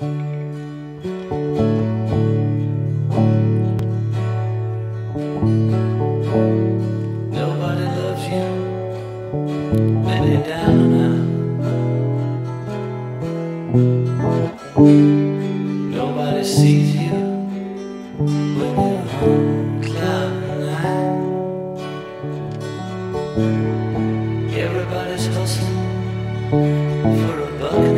Nobody loves you. Many down now. Nobody sees you when you're on cloud nine. Everybody's hustling for a buck.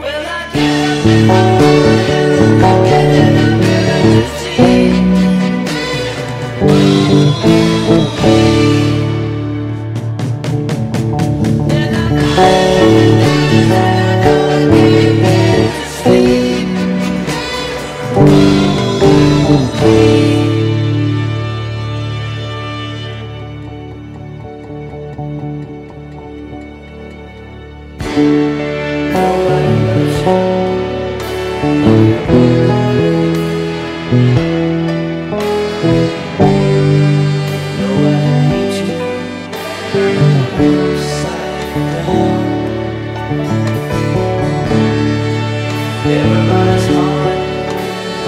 Will I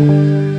Música